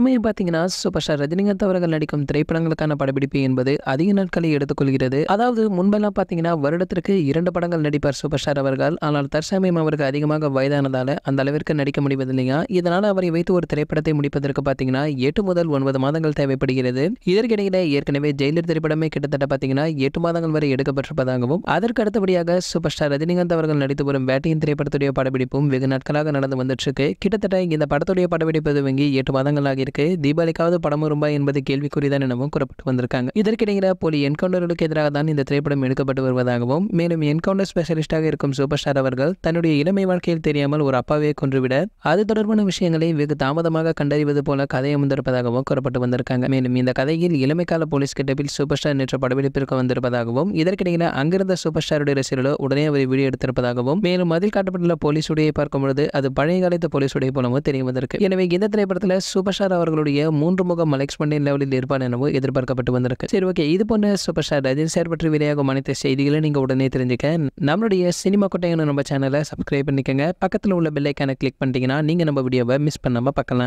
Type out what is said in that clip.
சமயம் பார்த்தீங்கன்னா super star Rajinikanth அவர்கள் நடிக்கும் திரைப்படங்களுக்கான படப்பிடிப்பு என்பது அதிக நாட்களை எடுத்துக்கொள்கிறது. அதாவது முன்பெல்லாம் பார்த்தீங்கன்னா வருடத்திற்கு இரண்டு படங்கள் நடிப்பார் சூப்பர் ஸ்டார் அவர்கள். ஆனால் தற்சமயம் அவருக்கு அதிகமாக வயதானதால அந்த அளவிற்கு நடிக்க முடிவதில்லையா? இதனால் அவரை வைத்து ஒரு திரைப்படத்தை முடிப்பதற்கு பார்த்தீங்கன்னா எட்டு முதல் ஒன்பது மாதங்கள் தேவைப்படுகிறது. இதற்கிடையில ஏற்கனவே ஜெயிலர் திரைப்படமே கிட்டத்தட்ட பார்த்தீங்கன்னா எட்டு மாதங்கள் வரை எடுக்கப்பட்டிருப்பதாகவும் அதற்கு அடுத்தபடியாக சூப்பர் ஸ்டார் ரஜினிகாந்த் அவர்கள் நடித்து வரும் வேட்டையின் திரைப்படத்துடைய படப்பிடிப்பும் வெகு நாட்களாக நடந்து வந்துட்டு இருக்கு. கிட்டத்தட்ட இந்த படத்துடைய படப்பிடிப்பு துவங்கி எட்டு மாதங்களாக இருக்கு. தீபாவளிக்காவது படம் வரும்பா என்பது கேள்விக்குறிதான் எனவும் கூறப்பட்டு வந்திருக்காங்க. இதற்கிடையில போலி என்கவுண்டர்களுக்கு எதிராக தான் இந்த திரைப்படம் எடுக்கப்பட்டு வருவதாகவும் மேலும் என்கவுண்டர் ஸ்பெஷலிஸ்டாக இருக்கும் சூப்பர் ஸ்டார் அவர்கள் தன்னுடைய இளமை வாழ்க்கையில் தெரியாமல் ஒரு அப்பாவே கொன்றுவிட அது தொடர்பான விஷயங்களை வெகு தாமதமாக கண்டறிவது போல கதையை வந்திருப்பதாகவும் கூறப்பட்டு வந்திருக்காங்க. மேலும் இந்த கதையில் இளமைக்கால போலீஸ் கிட்டப்பில் சூப்பர் ஸ்டார் நேற்று படப்பிடிப்பிற்கு வந்திருப்பதாகவும் இதற்கிடையில அங்கிருந்த சூப்பர் ஸ்டாருடைய ரசிகர்களோ உடனே அவர் வீடியோ எடுத்திருப்பதாகவும் மேலும் அதில் காட்டப்பட்டுள்ள போலீஸ் உடையை பார்க்கும் பொழுது அது பழைய காலத்து போலீஸ் உடைய போலவும் தெரிய வந்திருக்கு. எனவே இந்த திரைப்படத்தில் சூப்பர் ஸ்டார் அவர்களுடைய மூன்று முகம் அலெக்ஸ் லெவலில் இருப்பார் எனவும் எதிர்பார்க்கப்பட்டு வந்திருக்கு. சரி ஓகே இது போன்ற சூப்பர் ஸ்டார் ரஜினி சார் பற்றி வெளியாகும் அனைத்து செய்திகளை நீங்கள் உடனே தெரிஞ்சுக்க. நம்மளுடைய சினிமா கொட்டையான நம்ம சேனலை சப்ஸ்கிரைப் பண்ணிக்கோங்க. பக்கத்தில் உள்ள பெல்லைக்கான கிளிக் பண்ணிட்டீங்கன்னா நீங்கள் நம்ம வீடியோவை மிஸ் பண்ணாமல் பார்க்கலாம்.